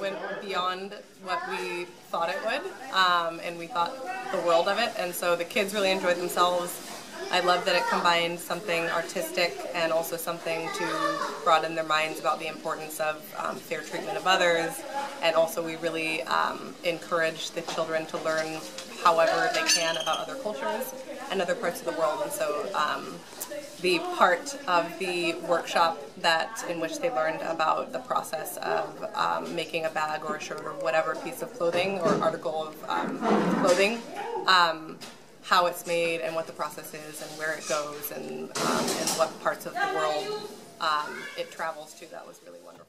went beyond what we thought it would, um, and we thought the world of it. And so the kids really enjoyed themselves. I love that it combines something artistic and also something to broaden their minds about the importance of um, fair treatment of others. And also, we really um, encourage the children to learn however they can about other cultures and other parts of the world. And so, um, the part of the workshop that in which they learned about the process of um, making a bag or a shirt or whatever piece of clothing or article of um, clothing um, how it's made and what the process is and where it goes and, um, and what parts of the world um, it travels to. That was really wonderful.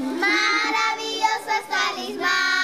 Maravillosos talismanes.